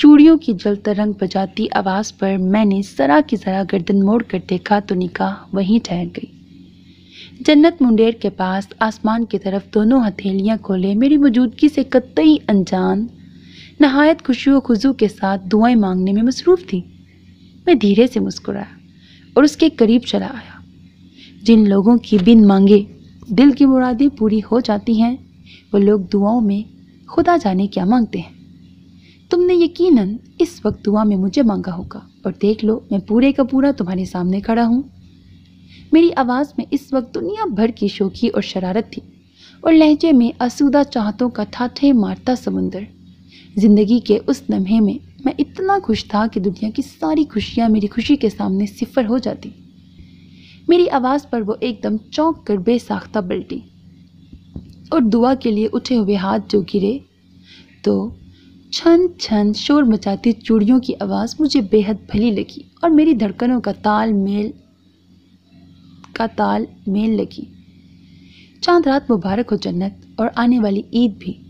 चूड़ियों की जल तरंग बजाती आवाज़ पर मैंने सरा की जरा गर्दन मोड़ कर देखा तो निकाह वहीं ठहर गई। जन्नत मुंडेर के पास आसमान की तरफ़ दोनों हथेलियाँ खोले मेरी मौजूदगी से कतई अनजान, नहायत खुशी व खुजू के साथ दुआएँ मांगने में मसरूफ़ थी। मैं धीरे से मुस्कुराया और उसके करीब चला आया। जिन लोगों की बिन मांगे दिल की मुरादें पूरी हो जाती हैं, वो लोग दुआओं में खुदा जाने क्या मांगते हैं। तुमने यकीनन इस वक्त दुआ में मुझे मांगा होगा, और देख लो, मैं पूरे का पूरा तुम्हारे सामने खड़ा हूँ। मेरी आवाज़ में इस वक्त दुनिया भर की शोखी और शरारत थी, और लहजे में आसूदा चाहतों का ठाठे मारता समुंदर। ज़िंदगी के उस लम्हे में मैं इतना खुश था कि दुनिया की सारी खुशियाँ मेरी खुशी के सामने सिफर हो जाती। मेरी आवाज़ पर वो एकदम चौंक कर बेसाख्ता पलटी, और दुआ के लिए उठे हुए हाथ जो गिरे तो छन छन शोर मचाती चूड़ियों की आवाज़ मुझे बेहद भली लगी और मेरी धड़कनों का ताल मेल, का ताल मेल लगी। चाँद रात मुबारक हो जन्नत और आने वाली ईद भी।